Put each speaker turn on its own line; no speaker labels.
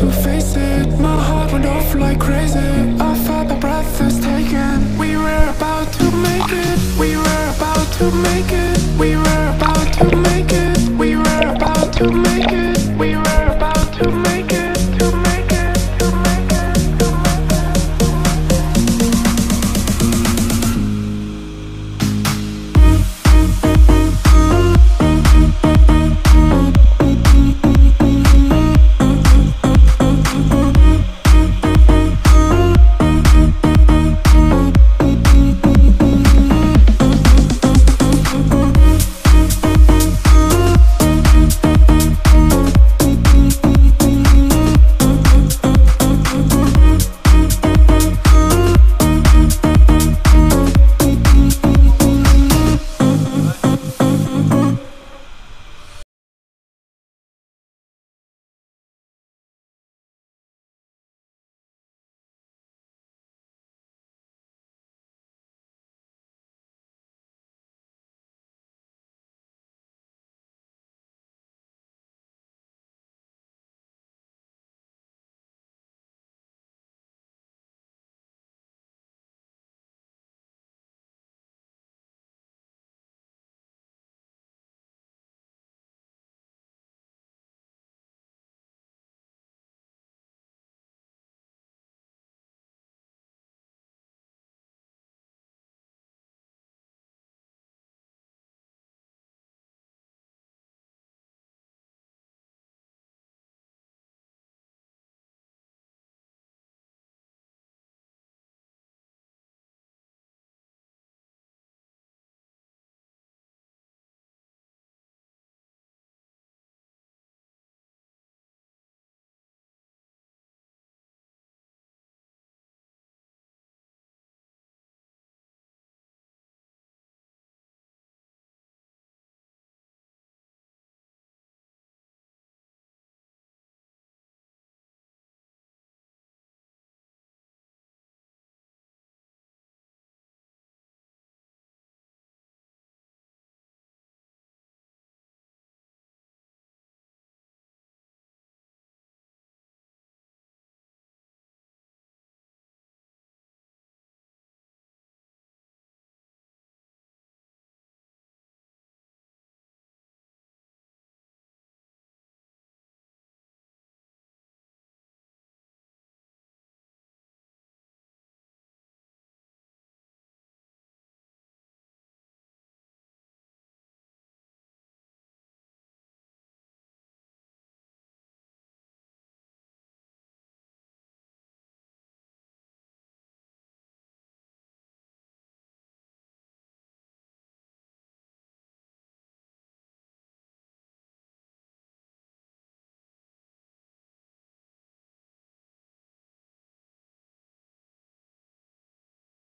to face it. My heart went off like crazy.